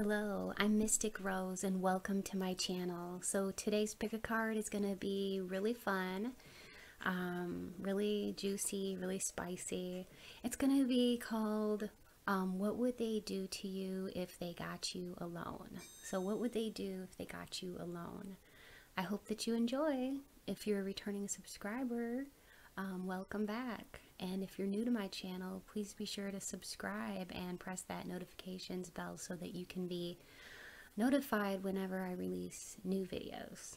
Hello, I'm Mystic Rose and welcome to my channel. So today's pick a card is going to be really fun, um, really juicy, really spicy. It's going to be called um, What Would They Do to You If They Got You Alone? So what would they do if they got you alone? I hope that you enjoy. If you're a returning subscriber, um, welcome back. And if you're new to my channel, please be sure to subscribe and press that notifications bell so that you can be notified whenever I release new videos.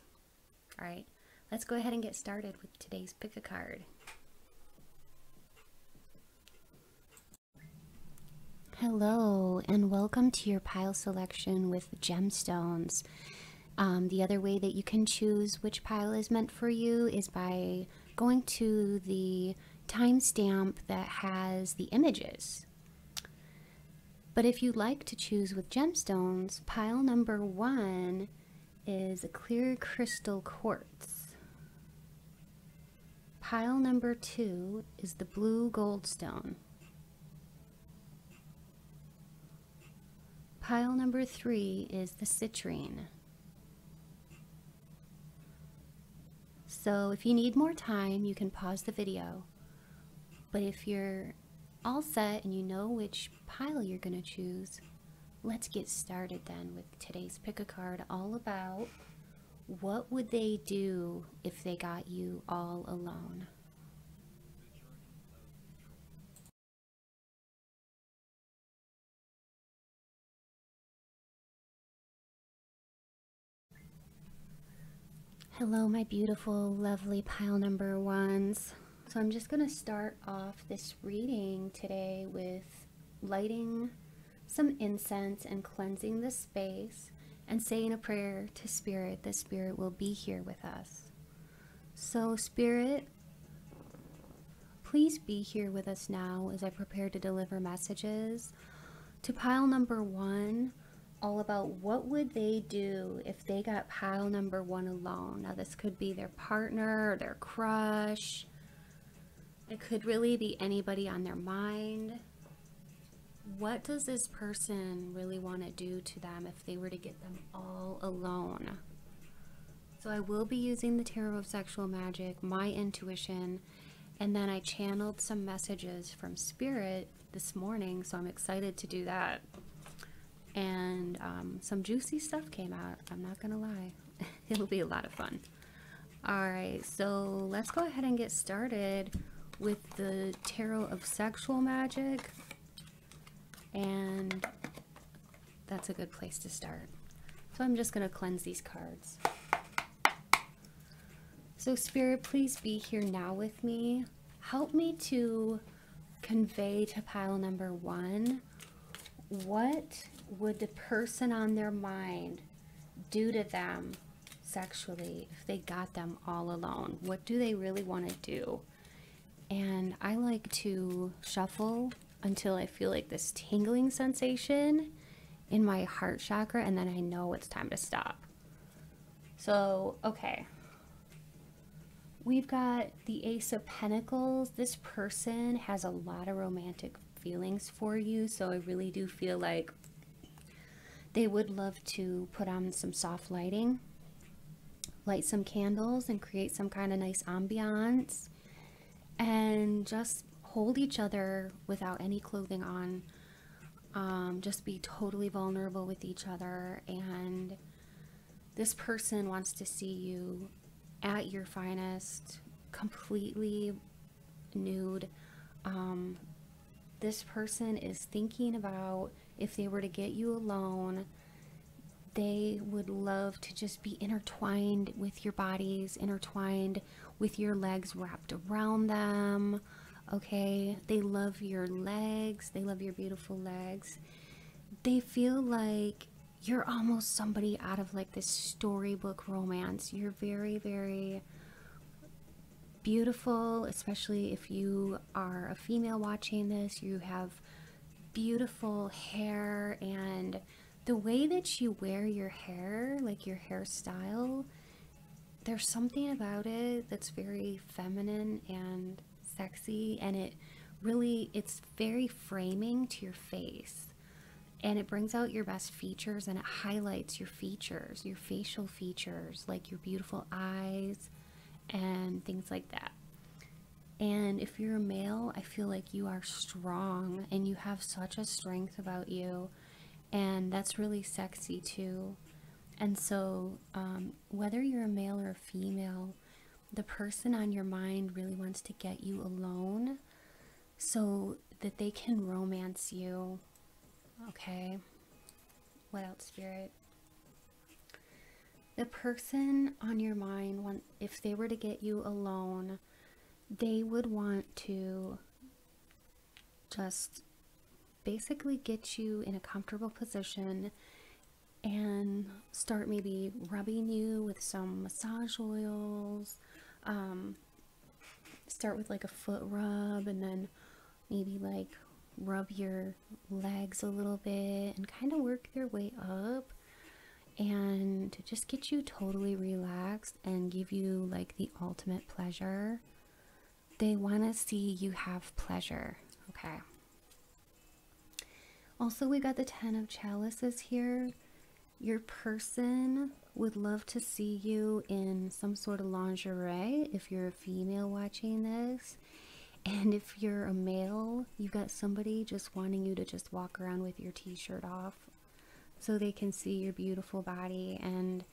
Alright, let's go ahead and get started with today's pick a card. Hello, and welcome to your pile selection with gemstones. Um, the other way that you can choose which pile is meant for you is by going to the timestamp that has the images. But if you'd like to choose with gemstones, pile number one is a clear crystal quartz. Pile number two is the blue goldstone. Pile number three is the citrine. So if you need more time, you can pause the video but if you're all set and you know which pile you're going to choose, let's get started then with today's pick a card all about what would they do if they got you all alone? Hello, my beautiful, lovely pile number ones. So I'm just going to start off this reading today with lighting some incense and cleansing the space and saying a prayer to Spirit that Spirit will be here with us. So, Spirit, please be here with us now as I prepare to deliver messages to pile number one all about what would they do if they got pile number one alone now this could be their partner or their crush it could really be anybody on their mind. What does this person really want to do to them if they were to get them all alone? So I will be using the Tarot of Sexual Magic, my intuition, and then I channeled some messages from Spirit this morning, so I'm excited to do that. And um, some juicy stuff came out, I'm not going to lie. It'll be a lot of fun. Alright, so let's go ahead and get started with the Tarot of Sexual Magic. And that's a good place to start. So I'm just going to cleanse these cards. So Spirit, please be here now with me. Help me to convey to pile number one, what would the person on their mind do to them sexually if they got them all alone? What do they really want to do? And I like to shuffle until I feel like this tingling sensation in my heart chakra and then I know it's time to stop. So, okay. We've got the Ace of Pentacles. This person has a lot of romantic feelings for you, so I really do feel like they would love to put on some soft lighting, light some candles, and create some kind of nice ambiance and just hold each other without any clothing on. Um, just be totally vulnerable with each other. And this person wants to see you at your finest, completely nude. Um, this person is thinking about if they were to get you alone, they would love to just be intertwined with your bodies, intertwined with your legs wrapped around them. Okay, they love your legs, they love your beautiful legs. They feel like you're almost somebody out of like this storybook romance. You're very, very beautiful, especially if you are a female watching this. You have beautiful hair and the way that you wear your hair, like your hairstyle, there's something about it that's very feminine and sexy and it really it's very framing to your face and it brings out your best features and it highlights your features, your facial features, like your beautiful eyes and things like that. And if you're a male, I feel like you are strong and you have such a strength about you, and that's really sexy too. And so, um, whether you're a male or a female, the person on your mind really wants to get you alone so that they can romance you. Okay. What else, Spirit? The person on your mind, want, if they were to get you alone, they would want to just basically get you in a comfortable position and start maybe rubbing you with some massage oils. Um, start with like a foot rub and then maybe like rub your legs a little bit and kind of work their way up and to just get you totally relaxed and give you like the ultimate pleasure. They want to see you have pleasure. Okay. Also, we got the Ten of Chalices here. Your person would love to see you in some sort of lingerie if you're a female watching this. And if you're a male, you've got somebody just wanting you to just walk around with your t shirt off so they can see your beautiful body and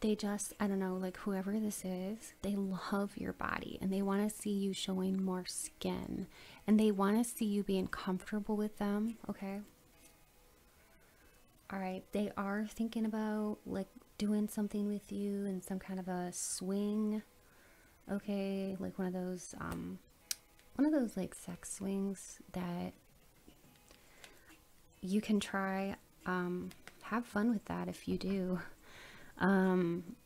they just, I don't know, like whoever this is, they love your body and they want to see you showing more skin and they want to see you being comfortable with them, okay? All right, they are thinking about like doing something with you in some kind of a swing, okay? Like one of those, um, one of those like sex swings that you can try. Um, have fun with that if you do. Um,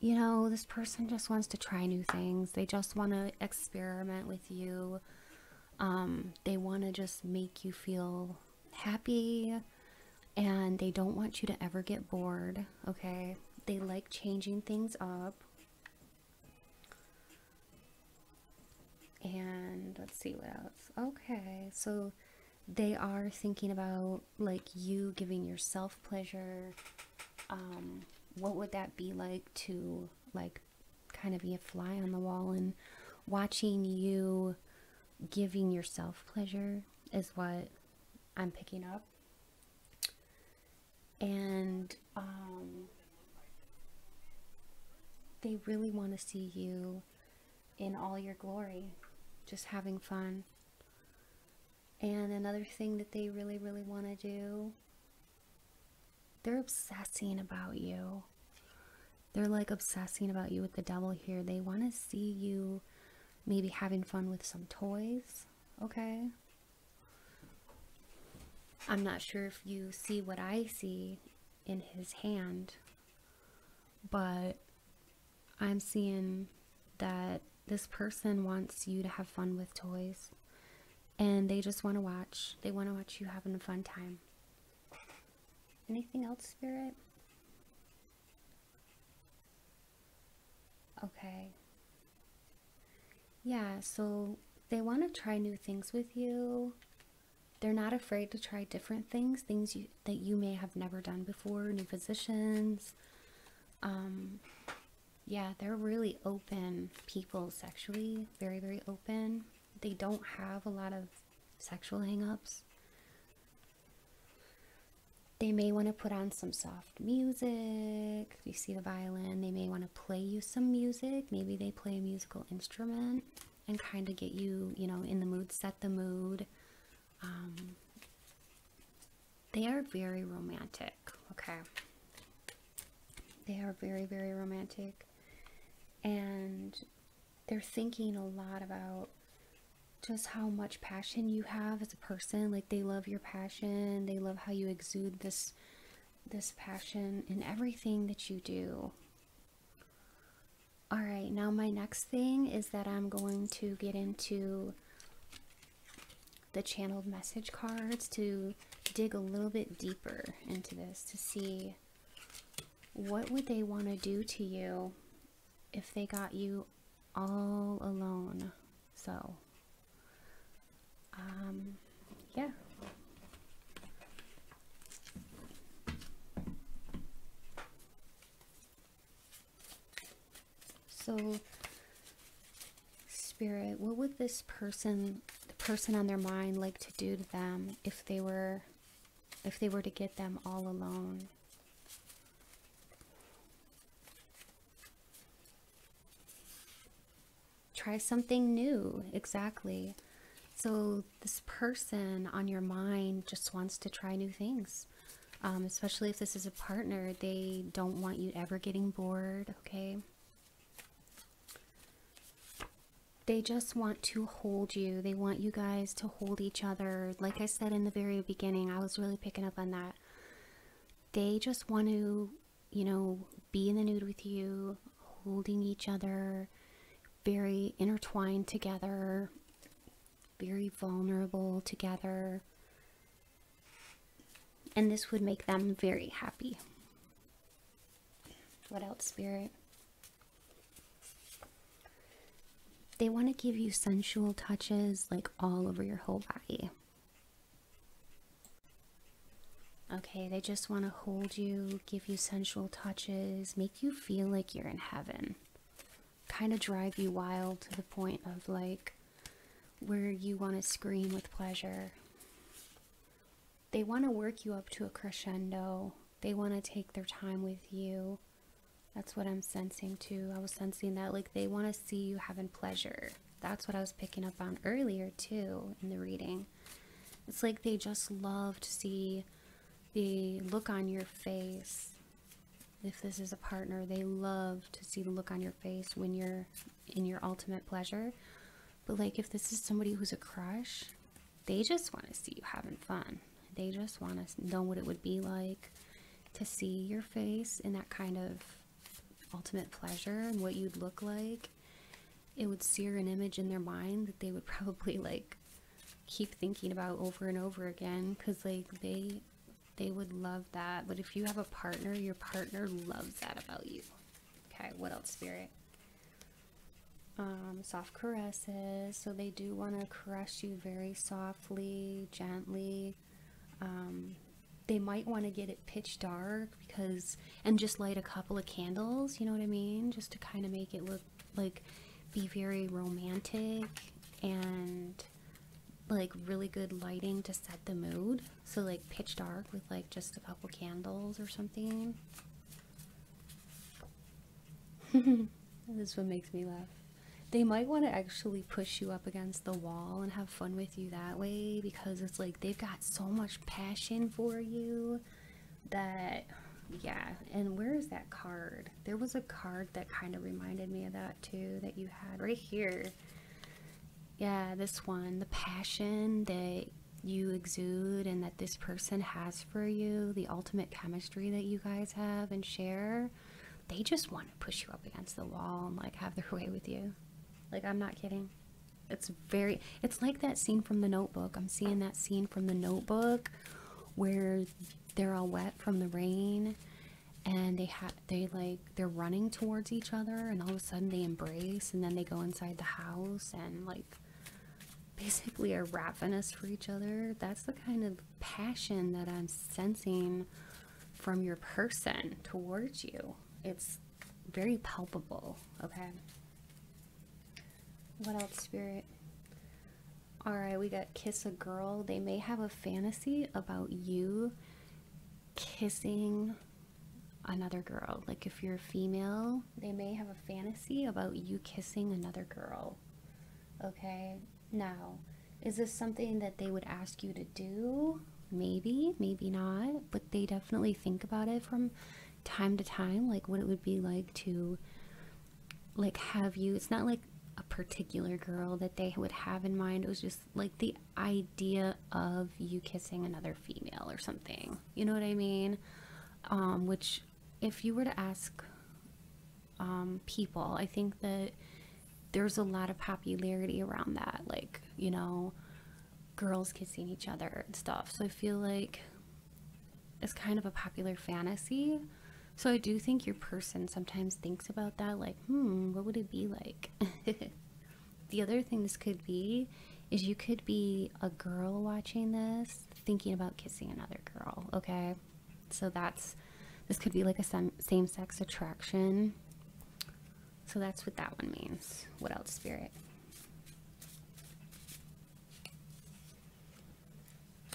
you know, this person just wants to try new things. They just want to experiment with you. Um, they want to just make you feel happy and they don't want you to ever get bored, okay? They like changing things up. And let's see what else. Okay, so they are thinking about like you giving yourself pleasure um, what would that be like to like kind of be a fly on the wall and watching you giving yourself pleasure is what I'm picking up. And um, they really want to see you in all your glory, just having fun. And another thing that they really, really want to do they're obsessing about you. They're like obsessing about you with the devil here. They want to see you maybe having fun with some toys, okay? I'm not sure if you see what I see in his hand, but I'm seeing that this person wants you to have fun with toys and they just want to watch. They want to watch you having a fun time. Anything else, Spirit? Okay. Yeah, so they want to try new things with you. They're not afraid to try different things, things you, that you may have never done before, new positions. Um, yeah, they're really open people sexually, very, very open. They don't have a lot of sexual hangups. They may want to put on some soft music. You see the violin. They may want to play you some music. Maybe they play a musical instrument and kind of get you, you know, in the mood, set the mood. Um, they are very romantic, okay? They are very, very romantic. And they're thinking a lot about just how much passion you have as a person like they love your passion they love how you exude this this passion in everything that you do all right now my next thing is that i'm going to get into the channeled message cards to dig a little bit deeper into this to see what would they want to do to you if they got you all alone. So um yeah. So spirit what would this person person on their mind, like to do to them if they were, if they were to get them all alone? Try something new, exactly. So, this person on your mind just wants to try new things. Um, especially if this is a partner, they don't want you ever getting bored, okay? They just want to hold you. They want you guys to hold each other. Like I said in the very beginning, I was really picking up on that. They just want to, you know, be in the nude with you, holding each other, very intertwined together, very vulnerable together. And this would make them very happy. What else, Spirit? They want to give you sensual touches like all over your whole body. Okay, they just want to hold you, give you sensual touches, make you feel like you're in heaven. Kind of drive you wild to the point of like where you want to scream with pleasure. They want to work you up to a crescendo. They want to take their time with you. That's what I'm sensing too. I was sensing that like they want to see you having pleasure. That's what I was picking up on earlier too in the reading. It's like they just love to see the look on your face. If this is a partner, they love to see the look on your face when you're in your ultimate pleasure. But like if this is somebody who's a crush, they just want to see you having fun. They just want to know what it would be like to see your face in that kind of ultimate pleasure and what you'd look like. It would sear an image in their mind that they would probably like keep thinking about over and over again because like they they would love that. But if you have a partner, your partner loves that about you. Okay, what else, spirit? um, soft caresses. So they do want to caress you very softly, gently. Um, they might want to get it pitch dark because, and just light a couple of candles, you know what I mean? Just to kind of make it look like, be very romantic and like really good lighting to set the mood. So, like pitch dark with like just a couple candles or something. this one makes me laugh they might want to actually push you up against the wall and have fun with you that way because it's like they've got so much passion for you that yeah. And where is that card? There was a card that kind of reminded me of that too that you had right here. Yeah this one the passion that you exude and that this person has for you the ultimate chemistry that you guys have and share they just want to push you up against the wall and like have their way with you like, I'm not kidding. It's very, it's like that scene from the notebook. I'm seeing that scene from the notebook where they're all wet from the rain and they have they like they're running towards each other and all of a sudden they embrace and then they go inside the house and like basically are ravenous for each other that's the kind of passion that i'm sensing from your person towards you it's very palpable okay what else, Spirit? Alright, we got Kiss a Girl. They may have a fantasy about you kissing another girl. Like if you're a female, they may have a fantasy about you kissing another girl. Okay? Now, is this something that they would ask you to do? Maybe, maybe not, but they definitely think about it from time to time, like what it would be like to like have you it's not like a particular girl that they would have in mind. It was just like the idea of you kissing another female or something. You know what I mean? Um, which, if you were to ask um, people, I think that there's a lot of popularity around that. Like, you know, girls kissing each other and stuff. So I feel like it's kind of a popular fantasy. So I do think your person sometimes thinks about that, like, hmm, what would it be like? the other thing this could be is you could be a girl watching this thinking about kissing another girl, okay? So that's, this could be like a same sex attraction. So that's what that one means. What else, Spirit?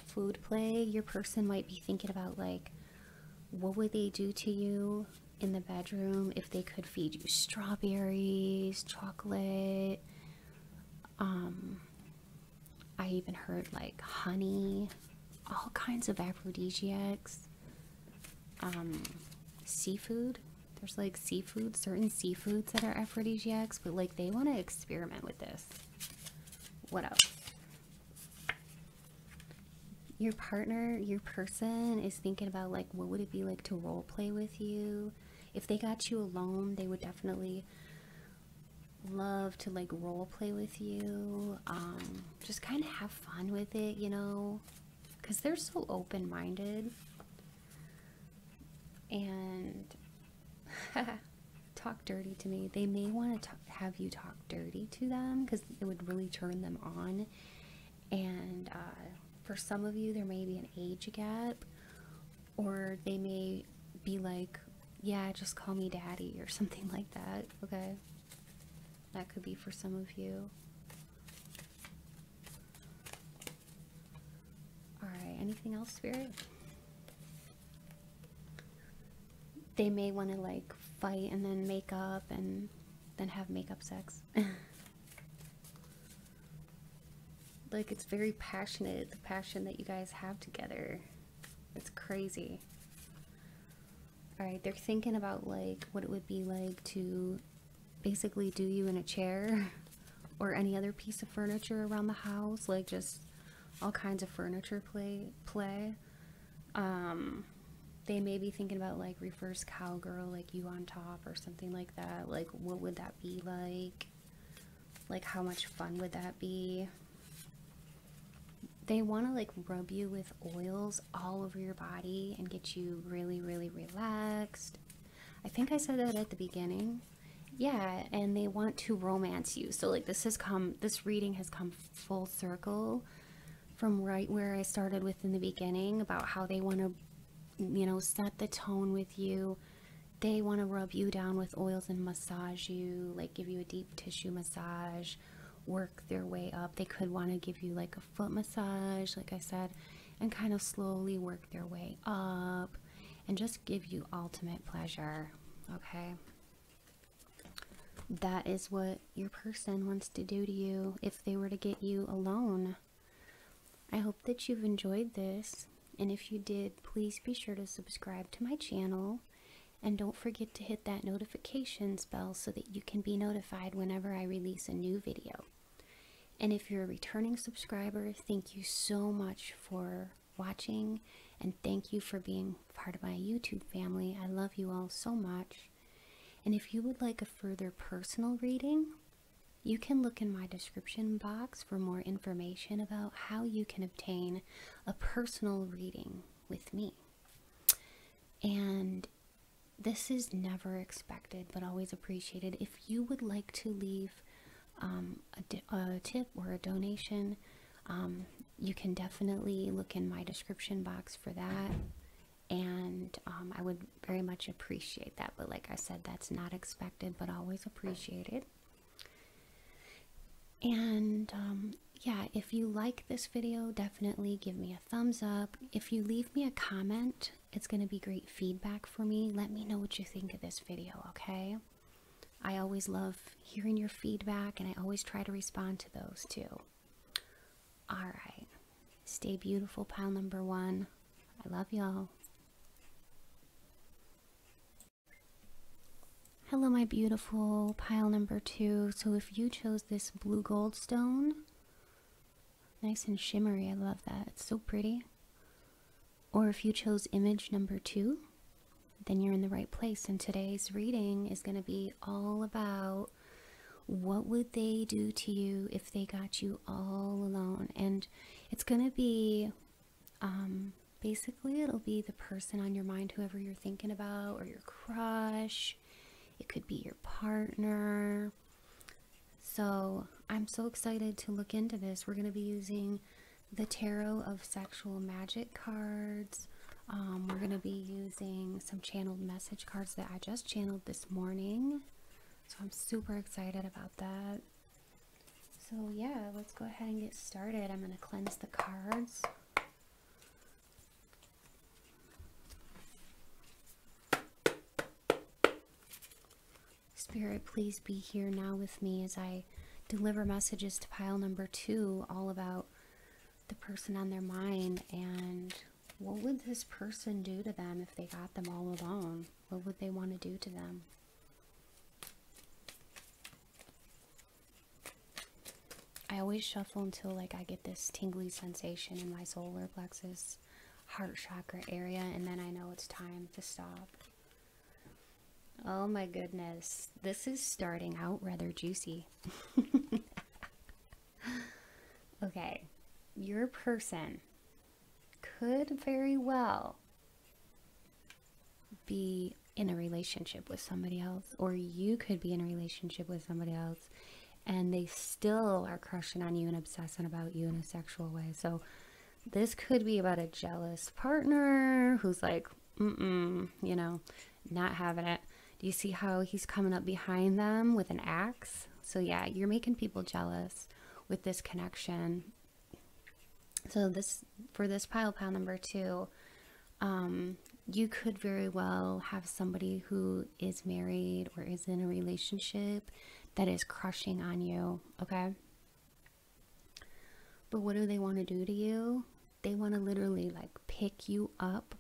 Food play. Your person might be thinking about, like, what would they do to you in the bedroom if they could feed you strawberries, chocolate? Um, I even heard like honey, all kinds of aphrodisiacs. Um, seafood. There's like seafood, certain seafoods that are aphrodisiacs, but like they want to experiment with this. What else? Your partner, your person is thinking about like what would it be like to role play with you? If they got you alone, they would definitely love to like role play with you. Um, just kind of have fun with it, you know, because they're so open minded. And talk dirty to me. They may want to have you talk dirty to them because it would really turn them on. And uh, for some of you, there may be an age gap, or they may be like, yeah, just call me daddy or something like that. Okay. That could be for some of you. Alright, anything else, Spirit? They may want to like fight and then make up and then have makeup sex. like it's very passionate, the passion that you guys have together. It's crazy. Alright, they're thinking about like what it would be like to basically do you in a chair or any other piece of furniture around the house, like just all kinds of furniture play play. Um, they may be thinking about like reverse cowgirl, like you on top or something like that. Like, what would that be like? Like, how much fun would that be? They want to like rub you with oils all over your body and get you really, really relaxed. I think I said that at the beginning. Yeah, and they want to romance you. So like this has come this reading has come full circle from right where I started with in the beginning about how they want to you know, set the tone with you. They want to rub you down with oils and massage you, like give you a deep tissue massage, work their way up. They could want to give you like a foot massage, like I said, and kind of slowly work their way up and just give you ultimate pleasure. Okay that is what your person wants to do to you if they were to get you alone. I hope that you've enjoyed this, and if you did, please be sure to subscribe to my channel, and don't forget to hit that notifications bell so that you can be notified whenever I release a new video. And if you're a returning subscriber, thank you so much for watching, and thank you for being part of my YouTube family. I love you all so much. And if you would like a further personal reading, you can look in my description box for more information about how you can obtain a personal reading with me. And this is never expected but always appreciated. If you would like to leave um, a, a, tip or a donation, um, you can definitely look in my description box for that and um, I would very much appreciate that. But like I said, that's not expected, but always appreciated. And um, yeah, if you like this video, definitely give me a thumbs up. If you leave me a comment, it's going to be great feedback for me. Let me know what you think of this video, okay? I always love hearing your feedback, and I always try to respond to those too. Alright, stay beautiful, pile number one. I love y'all. Hello, my beautiful pile number two. So, if you chose this blue gold stone, nice and shimmery, I love that. It's so pretty. Or if you chose image number two, then you're in the right place. And today's reading is going to be all about what would they do to you if they got you all alone. And it's going to be um, basically, it'll be the person on your mind, whoever you're thinking about, or your crush it could be your partner. So I'm so excited to look into this. We're going to be using the Tarot of Sexual Magic cards. Um, we're going to be using some channeled message cards that I just channeled this morning. So I'm super excited about that. So yeah, let's go ahead and get started. I'm going to cleanse the cards. Spirit, please be here now with me as I deliver messages to pile number two, all about the person on their mind and what would this person do to them if they got them all alone? What would they want to do to them? I always shuffle until like I get this tingly sensation in my solar plexus heart chakra area and then I know it's time to stop. Oh my goodness. This is starting out rather juicy. okay. Your person could very well be in a relationship with somebody else, or you could be in a relationship with somebody else, and they still are crushing on you and obsessing about you in a sexual way. So, this could be about a jealous partner who's like, mm mm, you know, not having it. Do you see how he's coming up behind them with an axe? So, yeah, you're making people jealous with this connection. So, this for this pile pile number two, um, you could very well have somebody who is married or is in a relationship that is crushing on you, okay? But what do they want to do to you? They want to literally like pick you up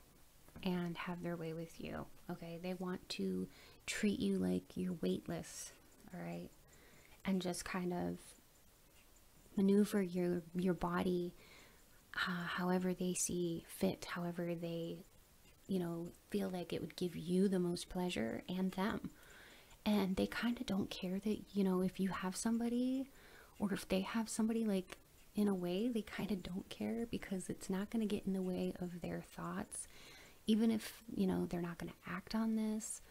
and have their way with you, okay? They want to treat you like you're weightless, all right? And just kind of maneuver your your body uh, however they see fit, however they, you know, feel like it would give you the most pleasure and them. And they kind of don't care that, you know, if you have somebody or if they have somebody, like, in a way, they kind of don't care because it's not going to get in the way of their thoughts. Even if, you know, they're not going to act on this,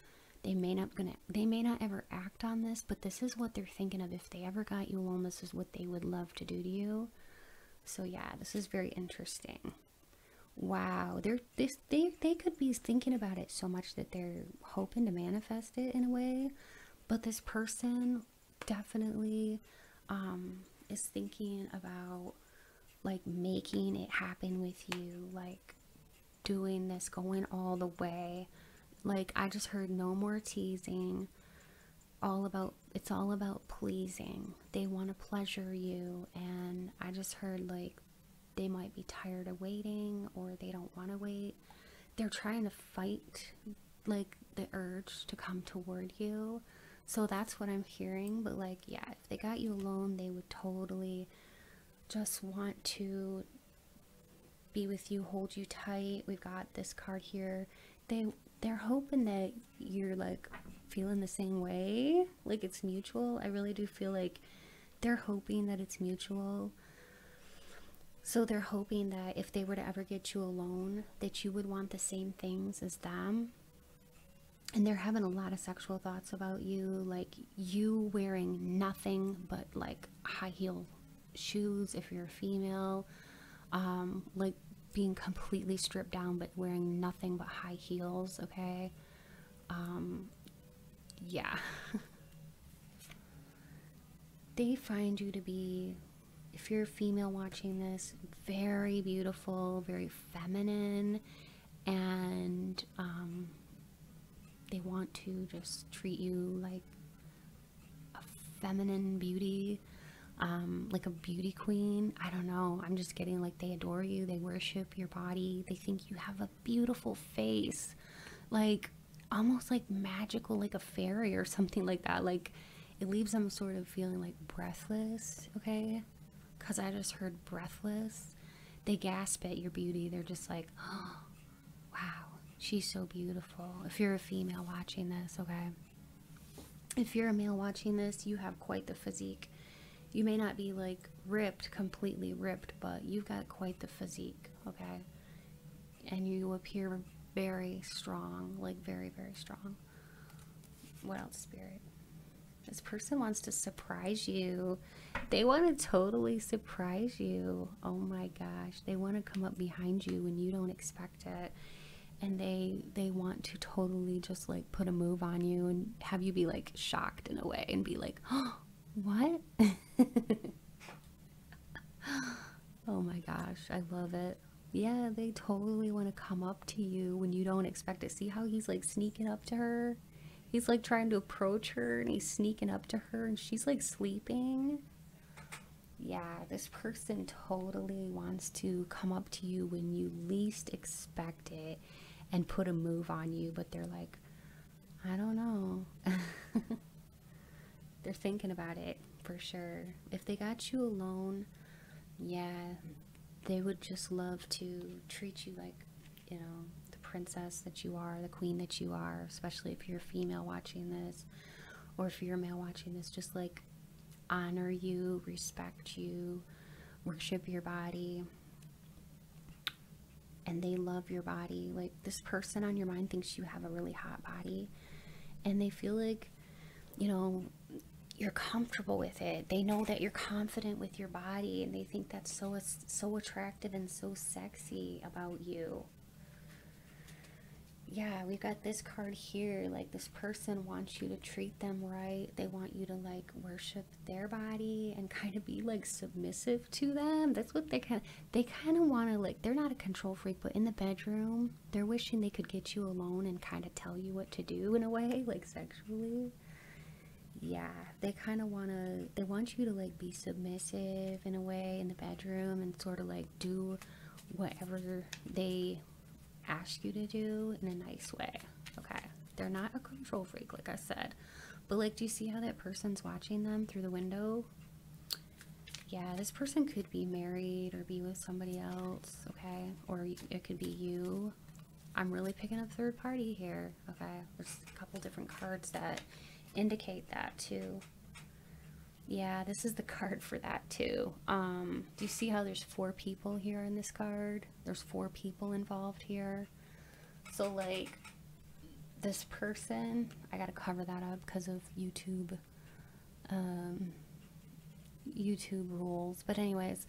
they may not gonna they may not ever act on this but this is what they're thinking of if they ever got you alone this is what they would love to do to you so yeah, this is very interesting. Wow, they're this they they could be thinking about it so much that they're hoping to manifest it in a way, but this person definitely um, is thinking about like making it happen with you, like doing this, going all the way. Like I just heard no more teasing all about it's all about pleasing. They want to pleasure you and I just heard like they might be tired of waiting or they don't want to wait. They're trying to fight like the urge to come toward you. So that's what I'm hearing, but like yeah, if they got you alone, they would totally just want to be with you, hold you tight. We've got this card here. They they're hoping that you're like feeling the same way, like it's mutual. I really do feel like they're hoping that it's mutual. So they're hoping that if they were to ever get you alone, that you would want the same things as them. And they're having a lot of sexual thoughts about you, like you wearing nothing but like high heel shoes if you're a female, um, like being completely stripped down but wearing nothing but high heels, okay? Um, yeah. they find you to be, if you're a female watching this, very beautiful, very feminine, and um, they want to just treat you like a feminine beauty. Um, like a beauty queen. I don't know. I'm just getting like they adore you. They worship your body. They think you have a beautiful face. Like, almost like magical, like a fairy or something like that. Like it leaves them sort of feeling like breathless, okay? Because I just heard breathless. They gasp at your beauty. They're just like, oh, wow, she's so beautiful. If you're a female watching this, okay? If you're a male watching this, you have quite the physique. You may not be like ripped, completely ripped, but you've got quite the physique, okay? And you appear very strong, like very, very strong. What else, Spirit? This person wants to surprise you. They want to totally surprise you. Oh my gosh. They want to come up behind you when you don't expect it. and they they want to totally just like put a move on you and have you be like shocked in a way and be like oh, what? Oh my gosh i love it. Yeah they totally want to come up to you when you don't expect it see how he's like sneaking up to her. He's like trying to approach her and he's sneaking up to her and she's like sleeping. Yeah, this person totally wants to come up to you when you least expect it and put a move on you, but they're like, I don't know. they're thinking about it for sure. If they got you alone, yeah, they would just love to treat you like, you know, the princess that you are, the queen that you are, especially if you're female watching this or if you're male watching this, just like honor you, respect you, worship your body, and they love your body. Like this person on your mind thinks you have a really hot body, and they feel like, you know, you're comfortable with it. They know that you're confident with your body, and they think that's so so attractive and so sexy about you yeah, we got this card here. Like, this person wants you to treat them right. They want you to, like, worship their body and kind of be, like, submissive to them. That's what they kind of, they kind of want to, like, they're not a control freak, but in the bedroom, they're wishing they could get you alone and kind of tell you what to do in a way, like, sexually. Yeah, they kind of want to, they want you to, like, be submissive in a way in the bedroom and sort of, like, do whatever they ask you to do in a nice way. Okay. They're not a control freak, like I said. But, like, do you see how that person's watching them through the window? Yeah, this person could be married or be with somebody else, okay? Or it could be you. I'm really picking up third party here, okay? There's a couple different cards that indicate that too. Yeah, this is the card for that too. Um, do you see how there's four people here in this card? There's four people involved here. So like this person, I gotta cover that up because of YouTube, um, YouTube rules. But anyways,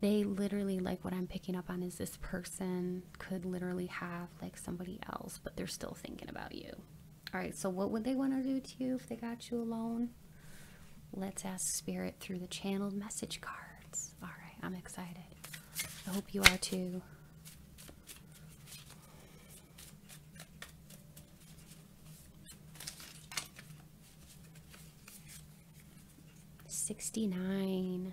they literally like what I'm picking up on is this person could literally have like somebody else, but they're still thinking about you. All right, so what would they want to do to you if they got you alone? Let's ask Spirit through the channeled message cards. All right, I'm excited. I hope you are too. Sixty-nine.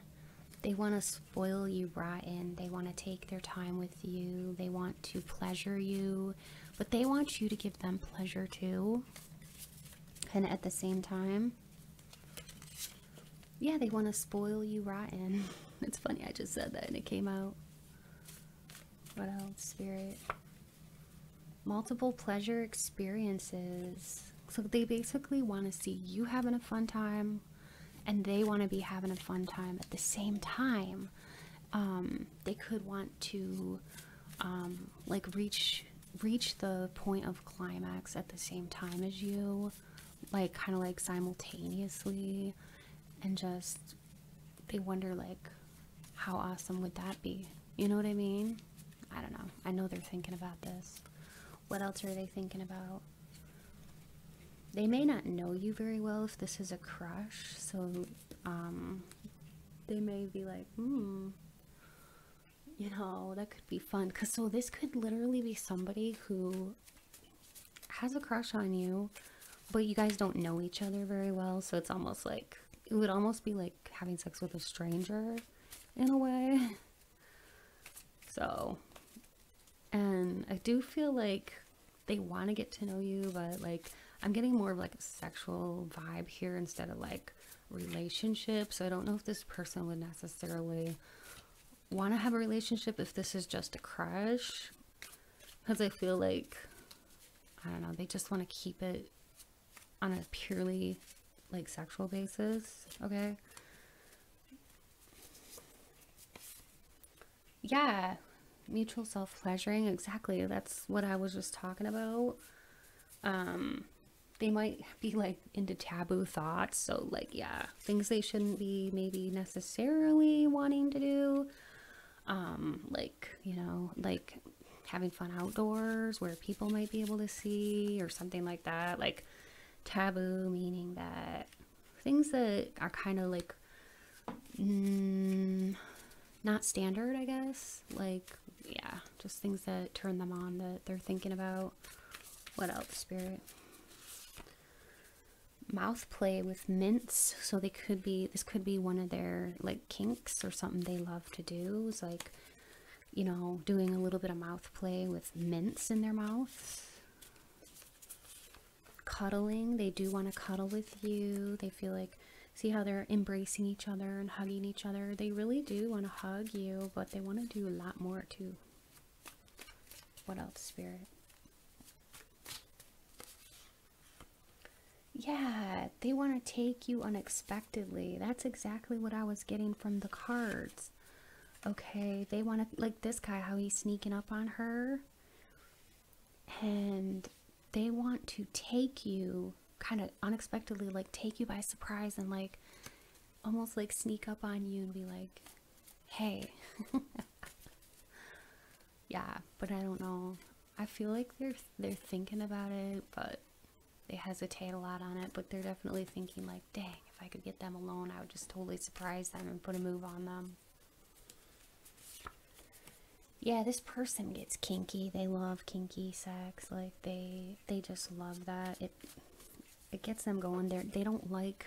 They want to spoil you rotten. They want to take their time with you. They want to pleasure you but they want you to give them pleasure too. And at the same time, yeah, they want to spoil you rotten. it's funny, I just said that and it came out. What else, Spirit? Multiple pleasure experiences. So they basically want to see you having a fun time and they want to be having a fun time at the same time. Um, they could want to um, like reach reach the point of climax at the same time as you, like kind of like simultaneously, and just they wonder like how awesome would that be? You know what I mean? I don't know. I know they're thinking about this. What else are they thinking about? They may not know you very well if this is a crush, so um, they may be like, hmm, you know, that could be fun. Because so this could literally be somebody who has a crush on you, but you guys don't know each other very well. So it's almost like, it would almost be like having sex with a stranger in a way. So, and I do feel like they want to get to know you, but like, I'm getting more of like a sexual vibe here instead of like relationship. So I don't know if this person would necessarily want to have a relationship if this is just a crush. Because I feel like, I don't know, they just want to keep it on a purely like sexual basis. Okay. Yeah, mutual self pleasuring. Exactly. That's what I was just talking about. Um, they might be like into taboo thoughts. So, like, yeah, things they shouldn't be maybe necessarily wanting to do um like you know like having fun outdoors where people might be able to see or something like that. Like taboo, meaning that things that are kind of like mm, not standard, I guess. Like, yeah, just things that turn them on that they're thinking about. What else, Spirit? Mouth play with mints. So they could be, this could be one of their like kinks or something they love to do. Is like, you know, doing a little bit of mouth play with mints in their mouths. Cuddling. They do want to cuddle with you. They feel like See how they're embracing each other and hugging each other? They really do want to hug you, but they want to do a lot more too. What else, Spirit? Yeah, they want to take you unexpectedly. That's exactly what I was getting from the cards. Okay, they want to, like this guy, how he's sneaking up on her. And they want to take you kind of unexpectedly like take you by surprise and like almost like sneak up on you and be like, hey. yeah, but I don't know. I feel like they're they're thinking about it, but they hesitate a lot on it. But they're definitely thinking like, dang, if I could get them alone, I would just totally surprise them and put a move on them. Yeah, this person gets kinky. They love kinky sex. Like they they just love that. It it gets them going. They they don't like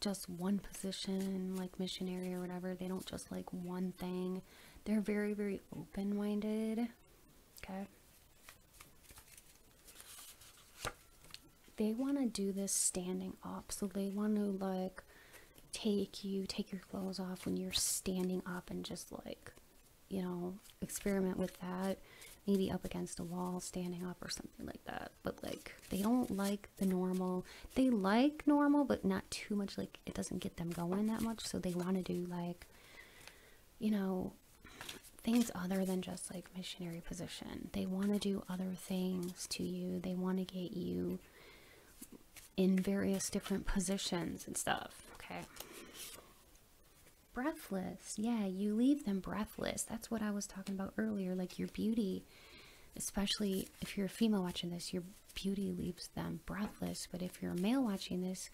just one position, like missionary or whatever. They don't just like one thing. They're very very open minded. Okay. They want to do this standing up, so they want to like take you take your clothes off when you're standing up and just like you know experiment with that maybe up against a wall, standing up or something like that. But like they don't like the normal. They like normal, but not too much. Like it doesn't get them going that much. So they want to do like, you know, things other than just like missionary position. They want to do other things to you. They want to get you in various different positions and stuff. Okay. Breathless. Yeah, you leave them breathless. That's what I was talking about earlier. Like your beauty, especially if you're a female watching this, your beauty leaves them breathless. But if you're a male watching this,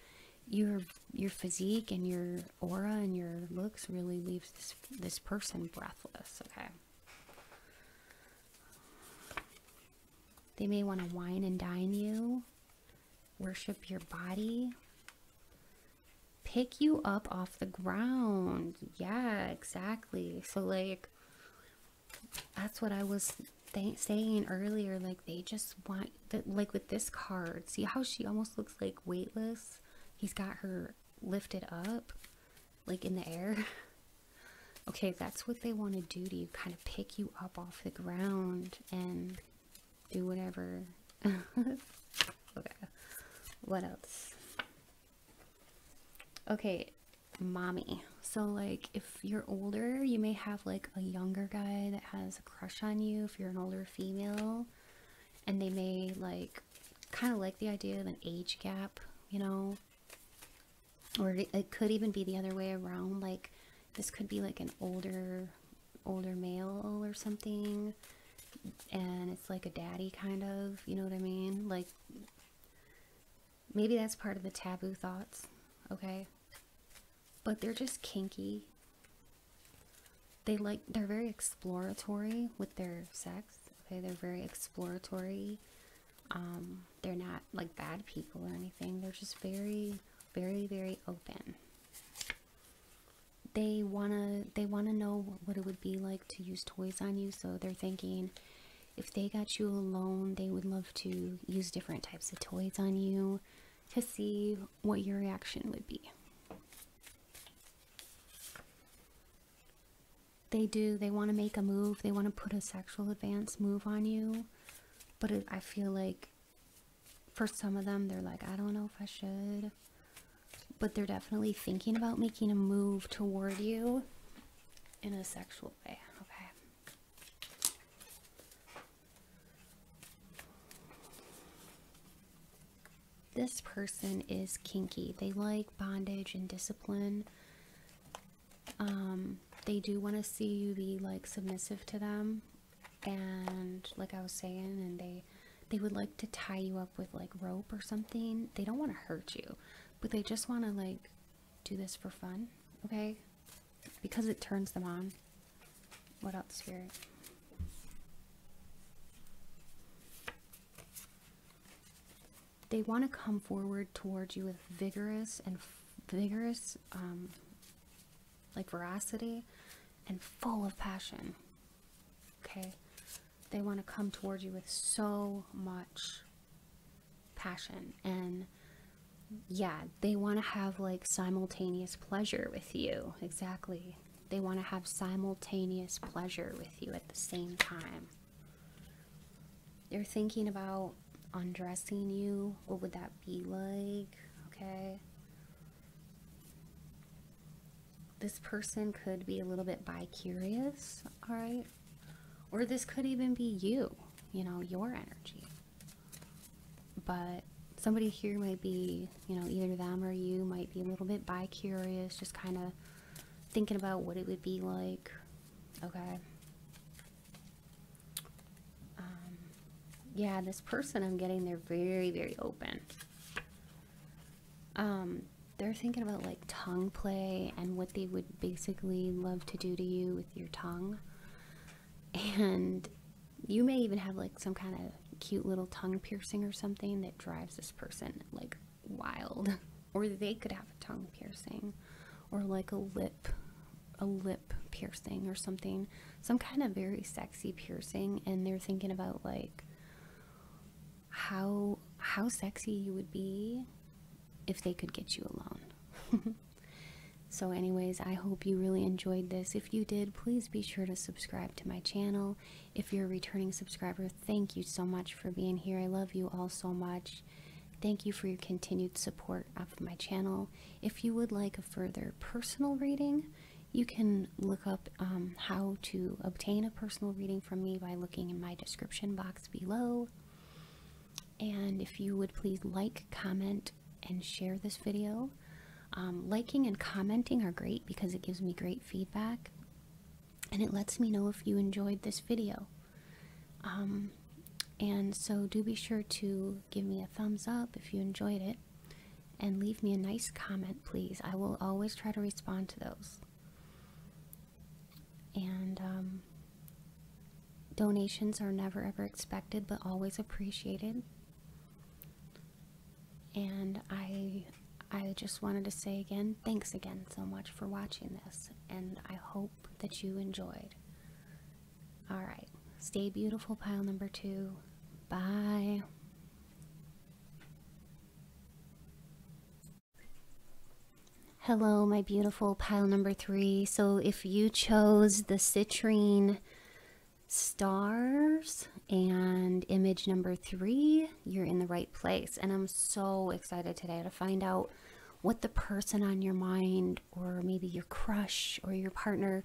your your physique and your aura and your looks really leaves this this person breathless. Okay. They may want to wine and dine you, worship your body, pick you up off the ground. Yeah, exactly. So, like, that's what I was saying earlier. Like, they just want, that, like, with this card, see how she almost looks like weightless? He's got her lifted up, like in the air. okay, that's what they want to do to you kind of pick you up off the ground and do whatever. what else? Okay, mommy. So, like, if you're older, you may have like a younger guy that has a crush on you if you're an older female, and they may like kind of like the idea of an age gap, you know, or it could even be the other way around. Like, this could be like an older, older male or something, and it's like a daddy kind of, you know what I mean? Like, maybe that's part of the taboo thoughts, okay? but they're just kinky. They like they're very exploratory with their sex. Okay, they're very exploratory. Um, they're not like bad people or anything. They're just very, very, very open. They wanna they wanna know what it would be like to use toys on you. So they're thinking if they got you alone, they would love to use different types of toys on you to see what your reaction would be. they do they want to make a move they want to put a sexual advance move on you but it, i feel like for some of them they're like i don't know if i should but they're definitely thinking about making a move toward you in a sexual way okay this person is kinky they like bondage and discipline um they do want to see you be like submissive to them and like I was saying, and they they would like to tie you up with like rope or something. They don't want to hurt you, but they just want to like do this for fun, okay? Because it turns them on. What else, spirit? They want to come forward towards you with vigorous and vigorous, um, like veracity, and full of passion. Okay? They want to come towards you with so much passion and yeah, they want to have like simultaneous pleasure with you. Exactly. They want to have simultaneous pleasure with you at the same time. They're thinking about undressing you. What would that be like? Okay. This person could be a little bit bi curious, all right? Or this could even be you, you know, your energy. But somebody here might be, you know, either them or you might be a little bit bi curious, just kind of thinking about what it would be like. Okay. Yeah, this person I'm getting, they're very, very open. Um, they're thinking about like tongue play and what they would basically love to do to you with your tongue. And you may even have like some kind of cute little tongue piercing or something that drives this person like wild. Or they could have a tongue piercing or like a lip a lip piercing or something. Some kind of very sexy piercing and they're thinking about like how how sexy you would be if they could get you alone. so anyways, I hope you really enjoyed this. If you did, please be sure to subscribe to my channel. If you're a returning subscriber, thank you so much for being here. I love you all so much. Thank you for your continued support of my channel. If you would like a further personal reading, you can look up um, how to obtain a personal reading from me by looking in my description box below. And if you would please like, comment, and share this video. Um, liking and commenting are great because it gives me great feedback and it lets me know if you enjoyed this video. Um, and so do be sure to give me a thumbs up if you enjoyed it and leave me a nice comment, please. I will always try to respond to those. And um, donations are never ever expected but always appreciated and I I just wanted to say again thanks again so much for watching this and I hope that you enjoyed. All right. Stay beautiful pile number 2. Bye. Hello, my beautiful pile number three. So, if you chose the citrine stars and image number three, you're in the right place. And I'm so excited today to find out what the person on your mind, or maybe your crush or your partner,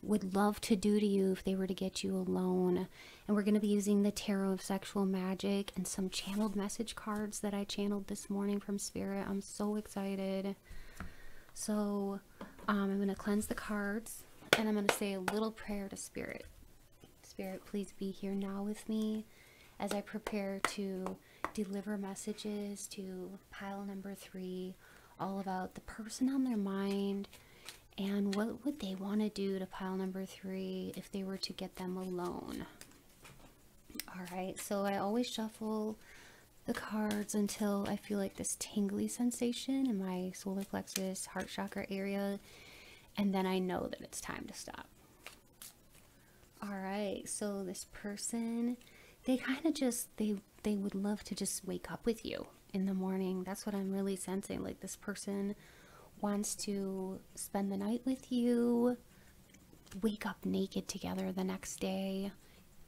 would love to do to you if they were to get you alone. And we're going to be using the Tarot of Sexual Magic and some channeled message cards that I channeled this morning from Spirit. I'm so excited. So um, I'm going to cleanse the cards and I'm going to say a little prayer to Spirit. Spirit, please be here now with me as I prepare to deliver messages to pile number three, all about the person on their mind and what would they want to do to pile number three if they were to get them alone. All right, so I always shuffle the cards until I feel like this tingly sensation in my solar plexus, heart chakra area, and then I know that it's time to stop. All right, so this person, they kind of just they they would love to just wake up with you in the morning. That's what I'm really sensing. Like this person wants to spend the night with you, wake up naked together the next day,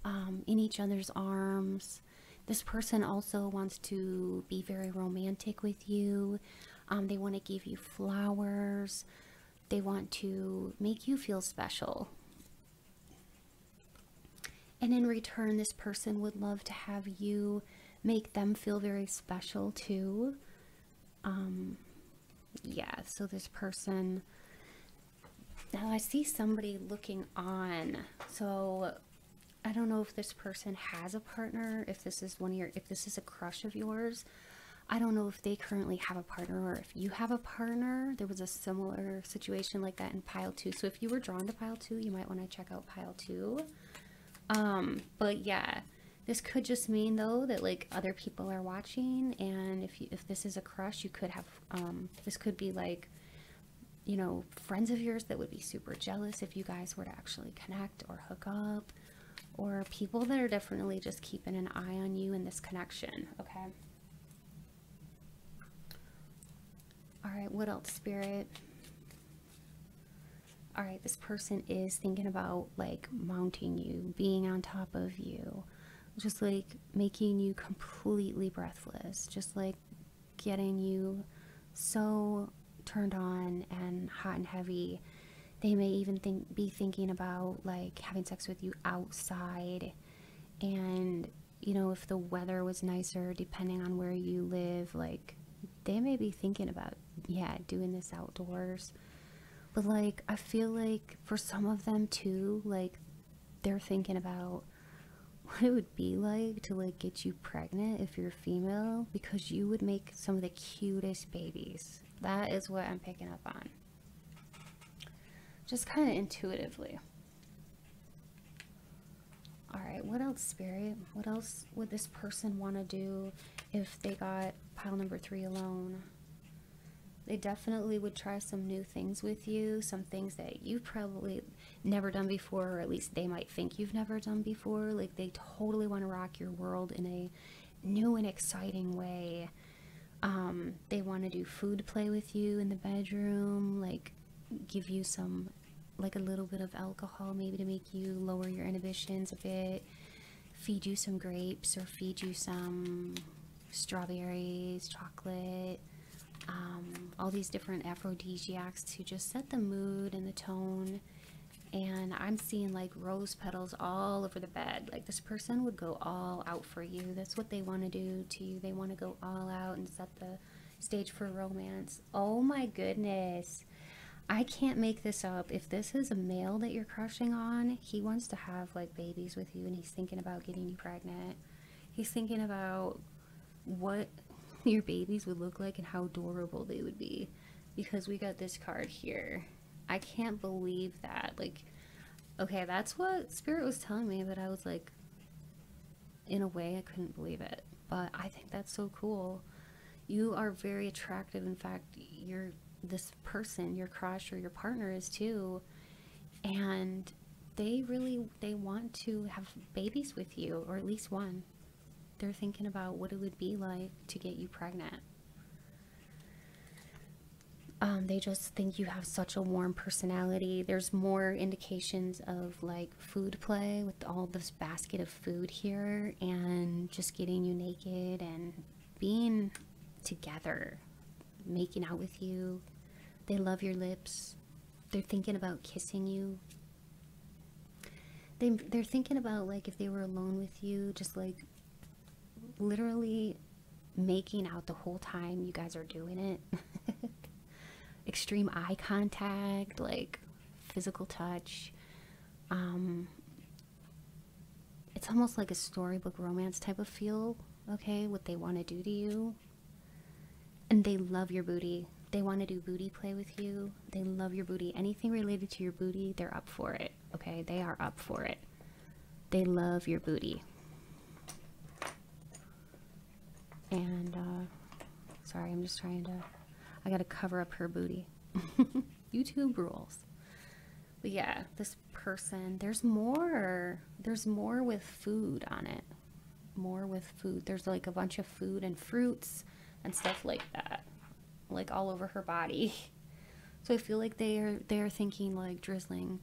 um, in each other's arms. This person also wants to be very romantic with you. Um, they want to give you flowers. They want to make you feel special and in return, this person would love to have you make them feel very special too. Um, yeah, so this person. Now I see somebody looking on. So I don't know if this person has a partner, if this is one of your, if this is a crush of yours. I don't know if they currently have a partner or if you have a partner. There was a similar situation like that in pile two. So if you were drawn to pile two, you might want to check out pile two. Um, but yeah, this could just mean though that like other people are watching, and if you, if this is a crush, you could have um, this could be like you know friends of yours that would be super jealous if you guys were to actually connect or hook up, or people that are definitely just keeping an eye on you in this connection. Okay. All right, what else, Spirit? All right, this person is thinking about like mounting you, being on top of you, just like making you completely breathless, just like getting you so turned on and hot and heavy. They may even think be thinking about like having sex with you outside and you know if the weather was nicer depending on where you live like they may be thinking about yeah, doing this outdoors. But like, I feel like for some of them too, like, they're thinking about what it would be like to like get you pregnant if you're female because you would make some of the cutest babies. That is what I'm picking up on. Just kind of intuitively. All right, what else, Spirit? What else would this person want to do if they got pile number three alone? They definitely would try some new things with you, some things that you've probably never done before, or at least they might think you've never done before. Like they totally want to rock your world in a new and exciting way. Um, they want to do food play with you in the bedroom, like give you some, like a little bit of alcohol, maybe to make you lower your inhibitions a bit, feed you some grapes or feed you some strawberries, chocolate um, all these different aphrodisiacs to just set the mood and the tone. And I'm seeing like rose petals all over the bed. Like this person would go all out for you. That's what they want to do to you. They want to go all out and set the stage for romance. Oh my goodness. I can't make this up. If this is a male that you're crushing on, he wants to have like babies with you and he's thinking about getting you pregnant. He's thinking about what your babies would look like and how adorable they would be because we got this card here. I can't believe that. Like, okay, that's what Spirit was telling me, but I was like, in a way, I couldn't believe it. But I think that's so cool. You are very attractive. In fact, you're this person, your crush or your partner is too. And they really they want to have babies with you or at least one they're thinking about what it would be like to get you pregnant. Um, they just think you have such a warm personality. There's more indications of like food play with all this basket of food here and just getting you naked and being together, making out with you. They love your lips. They're thinking about kissing you. They, they're thinking about like if they were alone with you, just like literally making out the whole time you guys are doing it. Extreme eye contact, like physical touch. Um, it's almost like a storybook romance type of feel, okay? What they want to do to you. And they love your booty. They want to do booty play with you. They love your booty. Anything related to your booty, they're up for it, okay? They are up for it. They love your booty. And uh, sorry, I'm just trying to. I gotta cover up her booty. YouTube rules. But yeah, this person, there's more. There's more with food on it. More with food. There's like a bunch of food and fruits and stuff like that, like all over her body. So I feel like they are they are thinking like drizzling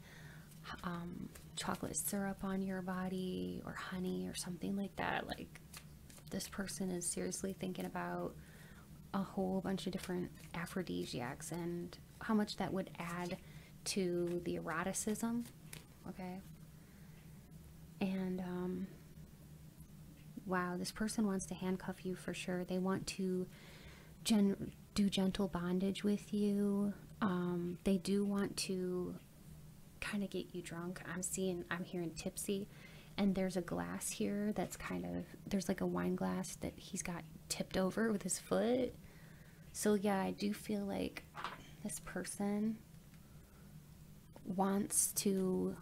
um, chocolate syrup on your body or honey or something like that, like this person is seriously thinking about a whole bunch of different aphrodisiacs and how much that would add to the eroticism. Okay. And, um, wow, this person wants to handcuff you for sure. They want to gen- do gentle bondage with you. Um, they do want to kind of get you drunk. I'm seeing, I'm hearing tipsy and there's a glass here that's kind of there's like a wine glass that he's got tipped over with his foot. So yeah, I do feel like this person wants to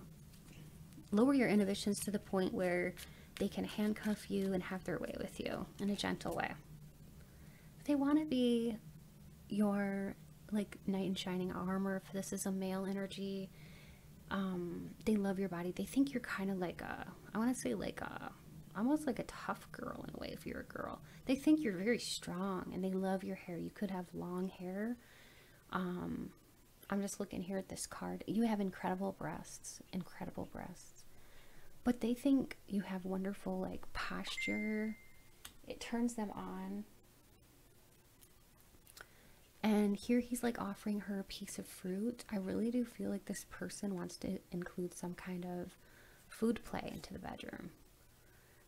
lower your inhibitions to the point where they can handcuff you and have their way with you in a gentle way. They want to be your like knight in shining armor if this is a male energy um, they love your body. They think you're kind of like a, I want to say like a, almost like a tough girl in a way if you're a girl. They think you're very strong and they love your hair. You could have long hair. Um, I'm just looking here at this card. You have incredible breasts, incredible breasts. But they think you have wonderful like posture. It turns them on. And here he's like offering her a piece of fruit. I really do feel like this person wants to include some kind of food play into the bedroom.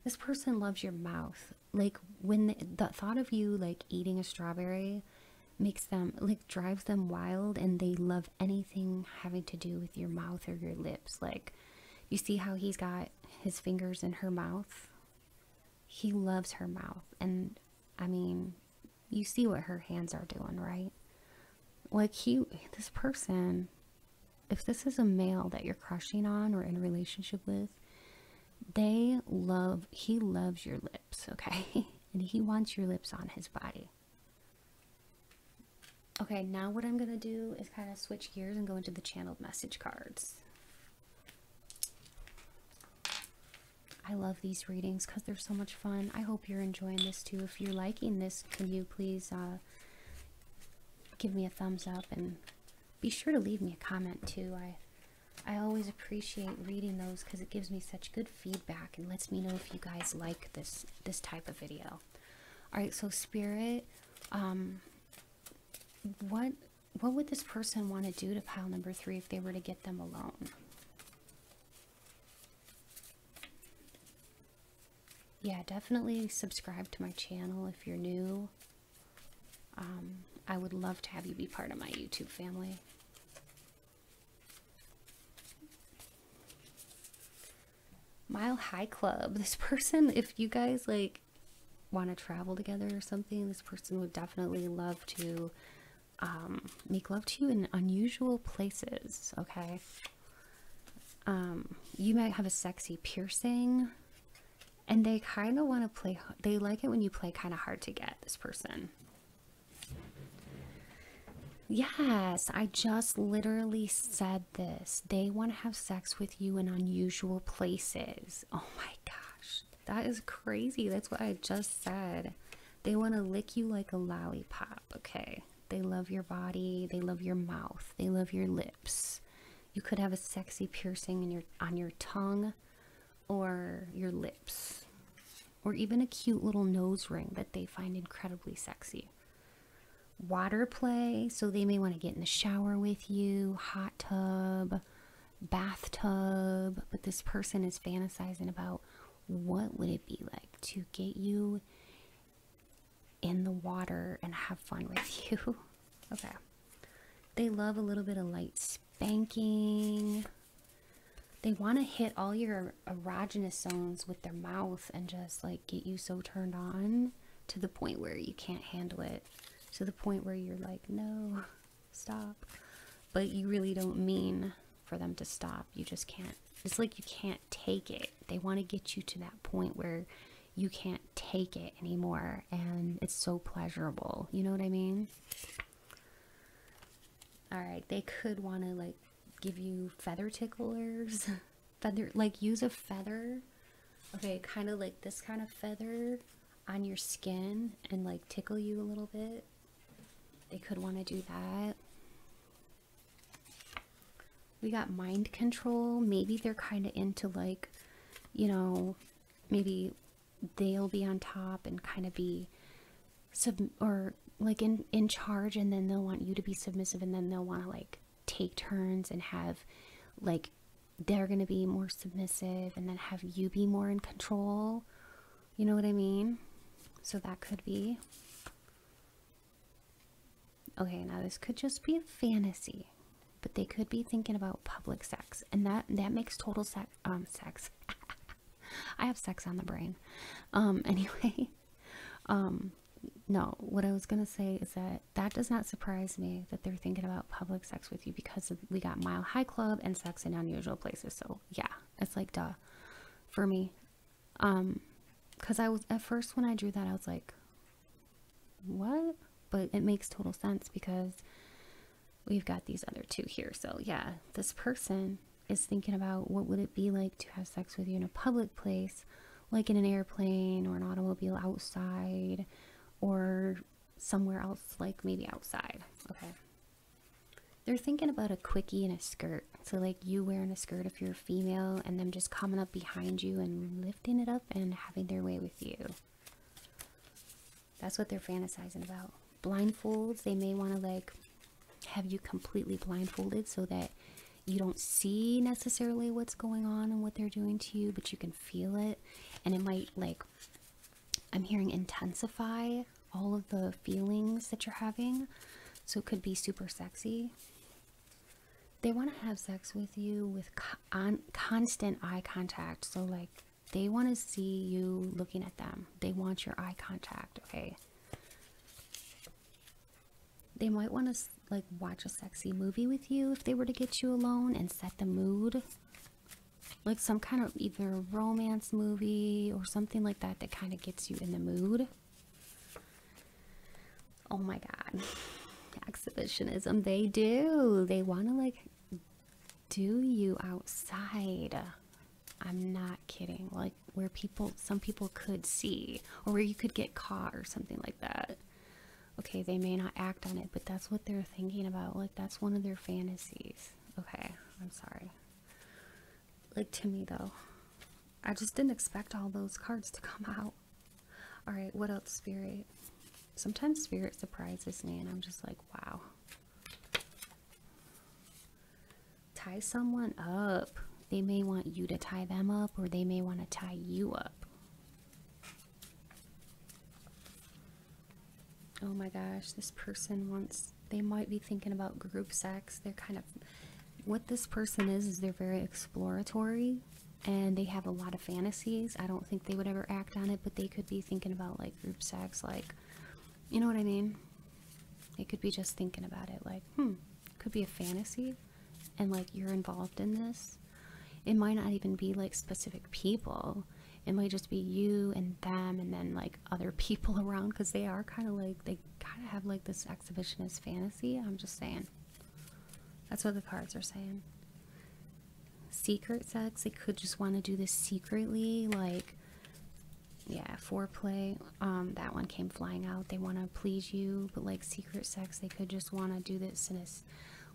This person loves your mouth. Like when the, the thought of you like eating a strawberry makes them like drives them wild and they love anything having to do with your mouth or your lips. Like you see how he's got his fingers in her mouth? He loves her mouth and I mean you see what her hands are doing, right? Like he, this person, if this is a male that you're crushing on or in a relationship with, they love, he loves your lips, okay? and he wants your lips on his body. Okay, now what I'm going to do is kind of switch gears and go into the channeled message cards. I love these readings because they're so much fun. I hope you're enjoying this too. If you're liking this, can you please uh, give me a thumbs up and be sure to leave me a comment too. I I always appreciate reading those because it gives me such good feedback and lets me know if you guys like this this type of video. All right, so spirit, um, what what would this person want to do to pile number three if they were to get them alone? yeah, definitely subscribe to my channel if you're new. Um, I would love to have you be part of my YouTube family. Mile High Club. This person, if you guys like want to travel together or something, this person would definitely love to um, make love to you in unusual places. Okay. Um, you might have a sexy piercing and they kind of want to play they like it when you play kind of hard to get this person yes i just literally said this. They want to have sex with you in unusual places. Oh my gosh. That is crazy. That's what i just said. They want to lick you like a lollipop okay? They love your body. They love your mouth. They love your lips. You could have a sexy piercing in your on your tongue or your lips, or even a cute little nose ring that they find incredibly sexy. Water play, so they may want to get in the shower with you, hot tub, bathtub, but this person is fantasizing about what would it be like to get you in the water and have fun with you. okay. They love a little bit of light spanking they want to hit all your erogenous zones with their mouth and just like get you so turned on to the point where you can't handle it to the point where you're like no stop but you really don't mean for them to stop you just can't it's like you can't take it they want to get you to that point where you can't take it anymore and it's so pleasurable you know what i mean all right they could want to like give you feather ticklers. feather, like use a feather. Okay, kind of like this kind of feather on your skin and like tickle you a little bit. They could want to do that. We got mind control. Maybe they're kind of into like, you know, maybe they'll be on top and kind of be sub or like in in charge and then they'll want you to be submissive and then they'll want to like take turns and have like they're going to be more submissive and then have you be more in control. You know what I mean? So that could be. Okay, now this could just be a fantasy, but they could be thinking about public sex, and that that makes total sex um sex I have sex on the brain. Um, anyway, um, no, what I was gonna say is that that does not surprise me that they're thinking about public sex with you because we got Mile High Club and sex in unusual places. So yeah, it's like duh for me. Um, because I was at first when I drew that, I was like, what? But it makes total sense because we've got these other two here. So yeah, this person is thinking about what would it be like to have sex with you in a public place, like in an airplane or an automobile outside or somewhere else, like maybe outside. Okay. They're thinking about a quickie and a skirt. So, like you wearing a skirt if you're a female, and them just coming up behind you and lifting it up and having their way with you. That's what they're fantasizing about. Blindfolds, they may want to like have you completely blindfolded so that you don't see necessarily what's going on and what they're doing to you, but you can feel it. And it might like I'm hearing intensify all of the feelings that you're having. So it could be super sexy. They want to have sex with you with con constant eye contact. So, like, they want to see you looking at them. They want your eye contact, okay? They might want to, like, watch a sexy movie with you if they were to get you alone and set the mood like some kind of either romance movie or something like that that kind of gets you in the mood. Oh my god. Exhibitionism, they do. They want to like do you outside. I'm not kidding. Like where people, some people could see, or where you could get caught or something like that. Okay, they may not act on it, but that's what they're thinking about. Like that's one of their fantasies. Okay, I'm sorry. Like to me though. I just didn't expect all those cards to come out. Alright, what else, Spirit? Sometimes Spirit surprises me and I'm just like, wow. Tie someone up. They may want you to tie them up or they may want to tie you up. Oh my gosh, this person wants, they might be thinking about group sex. They're kind of what this person is is they're very exploratory and they have a lot of fantasies. I don't think they would ever act on it, but they could be thinking about like group sex, like, you know what I mean? They could be just thinking about it, like, hmm, could be a fantasy, and like you're involved in this. It might not even be like specific people. It might just be you and them, and then like other people around, because they are kind of like they kind of have like this exhibitionist fantasy. I'm just saying. That's what the cards are saying. Secret sex, they could just want to do this secretly, like, yeah, foreplay. Um, that one came flying out. They want to please you, but like secret sex, they could just want to do this in a,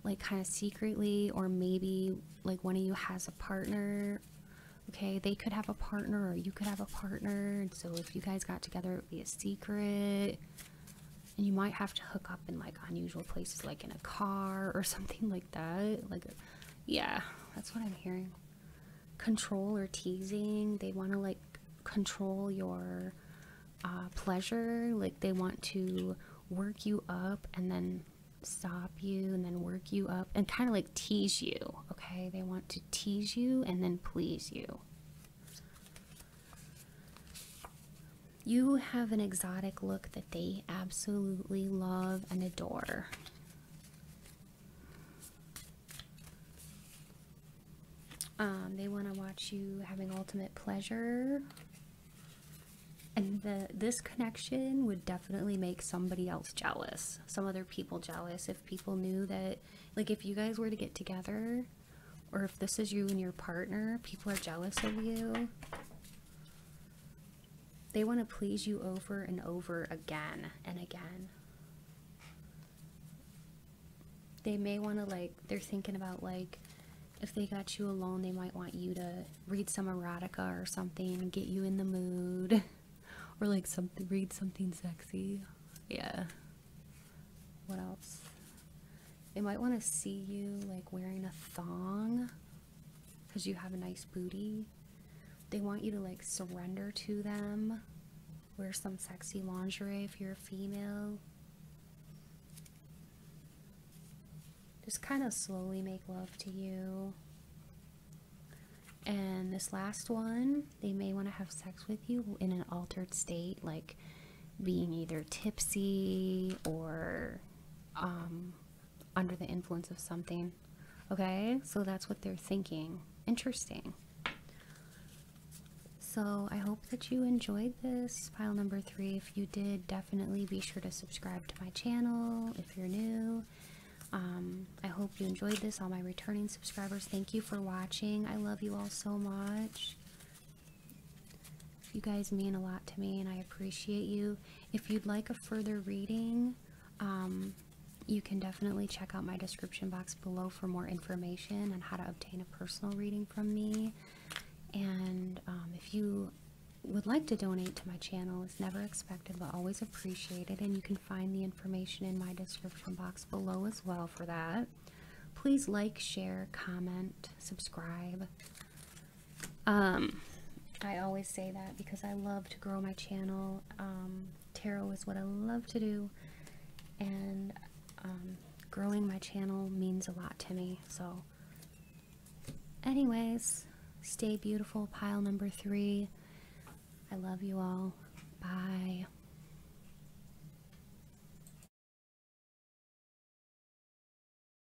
like, kind of secretly, or maybe like one of you has a partner. Okay, they could have a partner, or you could have a partner. And so if you guys got together, it would be a secret. And you might have to hook up in like unusual places like in a car or something like that. Like yeah that's what i'm hearing. Control or teasing. They want to like control your uh, pleasure. Like they want to work you up and then stop you and then work you up and kind of like tease you okay they want to tease you and then please you You have an exotic look that they absolutely love and adore. Um, they want to watch you having ultimate pleasure. And the this connection would definitely make somebody else jealous. Some other people jealous if people knew that like if you guys were to get together or if this is you and your partner, people are jealous of you. They want to please you over and over again and again. They may want to, like, they're thinking about, like, if they got you alone, they might want you to read some erotica or something get you in the mood. or, like, something, read something sexy. Yeah. What else? They might want to see you, like, wearing a thong because you have a nice booty they want you to like surrender to them. Wear some sexy lingerie if you're a female. Just kind of slowly make love to you. And this last one, they may want to have sex with you in an altered state, like being either tipsy or um, under the influence of something. Okay, so that's what they're thinking. Interesting. So I hope that you enjoyed this pile number three. If you did, definitely be sure to subscribe to my channel if you're new. Um, I hope you enjoyed this. All my returning subscribers, thank you for watching. I love you all so much. You guys mean a lot to me and I appreciate you. If you'd like a further reading, um, you can definitely check out my description box below for more information on how to obtain a personal reading from me. And um, if you would like to donate to my channel, is never expected but always appreciated. And you can find the information in my description box below as well for that. Please like, share, comment, subscribe. Um, I always say that because I love to grow my channel. Um, tarot is what I love to do. And um, growing my channel means a lot to me. So, anyways, stay beautiful. Pile number three. I love you all. Bye.